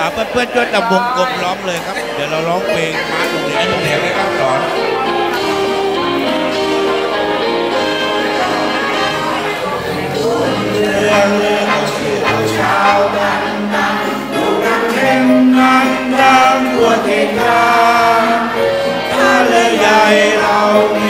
อ่าเพื่อนๆช่วยทำวงกลมล้อมเลยครับ เดี๋ยวเราร้องเพลงมาตรงนี้ตรงนี้ให้ครับสอนเรงเถาเอาวนั้นนั้นดูนทางถ้าเลยใหญ่เรามี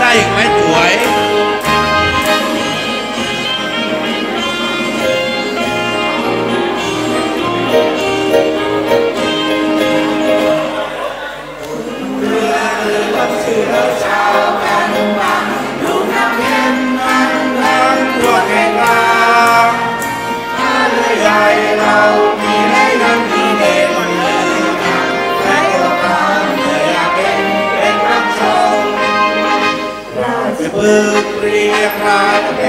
ได้อีกไหม ពើព្រះរាជ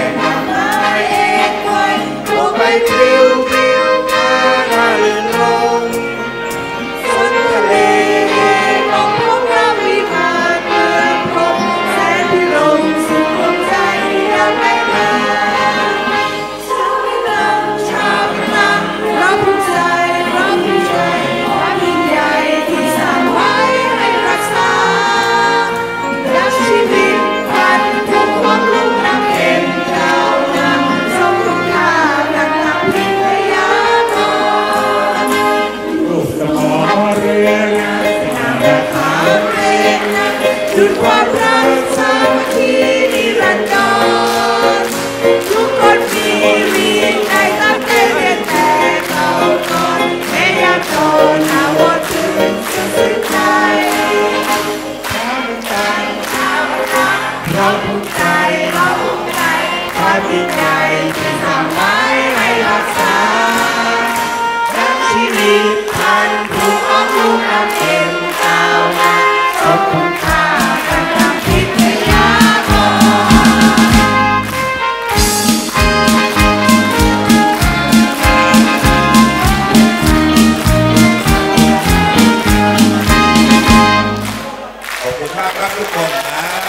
เราภูมิใจเราภูมิใจความีใจที่สร้งให้รักษาทั้งชีวิตพันผูกอ้อมลูกอ้อเอ็นก้าวน้าสมคุณค่าการทำคิดให้ากอขอบคุณมากครับทุกคนนะ